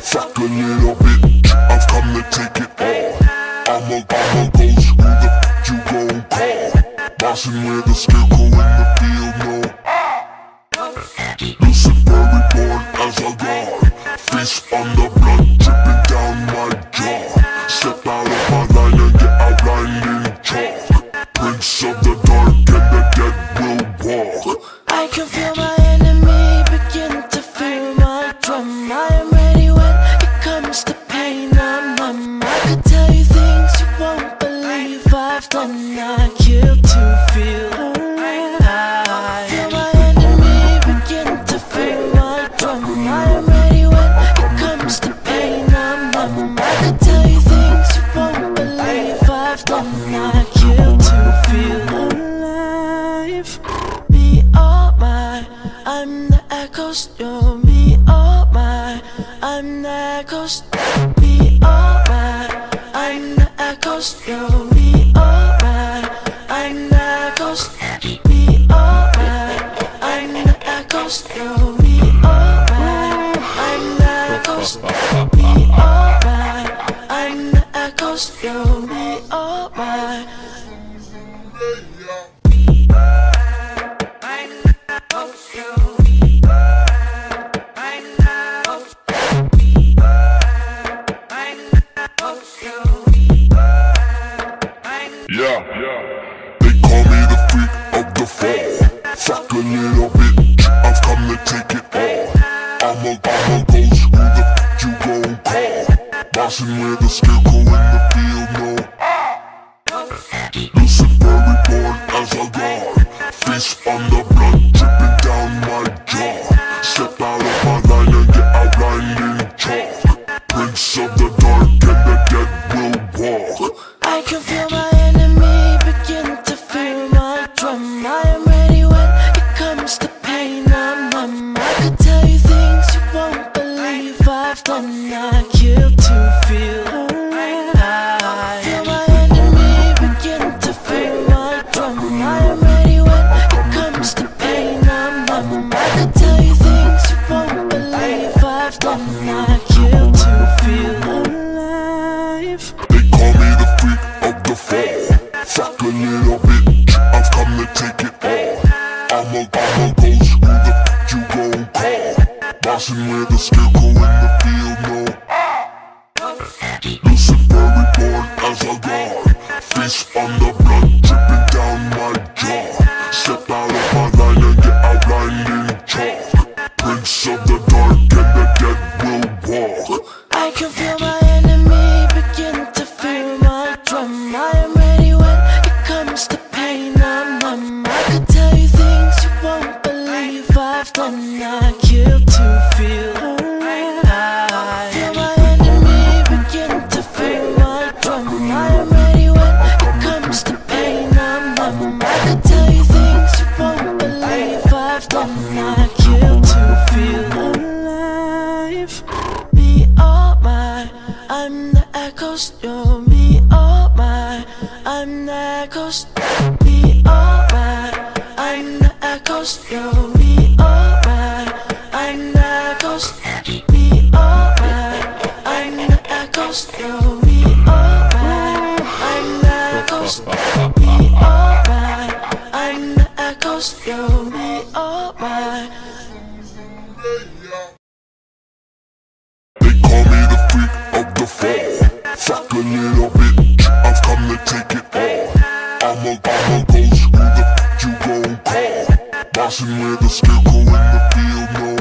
Fuck a little bitch, I've come to take it all. I'm a, I'm a ghost, who the f you gon' call? Bossing with a scarecrow in the field, no. Lucifer reborn as a god. Face on the blood dripping down my jaw. Step out of my line and get outlined in chalk. Prince of the You're me, oh my, I'm the echoes. Me, oh my, I'm. You're me, oh my, I'm the echoes. Me, oh my, I'm. You're me, oh my, I'm the echoes. You're me, oh Yeah, They call me the freak of the fall. Fuck a little bitch, I've come to take it all. I'm a, I'm a ghost, who the f you gon' call? Bossing with a scarecrow in the field, no. It comes to pain. I'm numb. I could tell you things you won't believe I've done. I kill to feel alive. Feel my enemy begin to feel my drum. I am ready when it comes to pain. I'm numb. I could tell you things you won't believe I've done. I kill to feel alive. They call me the freak of the fall. Fuck a little with a scarecrow I kill to feel alive. Feel my enemy begin to feel my drum. I am ready when it comes to pain. I'm. I tell you things you won't believe I've done. I kill to feel alive. Me, oh my, I'm the echoes. You're me, oh my, I'm the echoes. Me, oh my, I'm the echoes. You're echoes. You're me, oh my. They call me the freak of the fall. Fuck a little bitch, I've come to take it all. I'm a, I'm a ghost, who the f you gon' call? Bossing with a scarecrow in the field, no.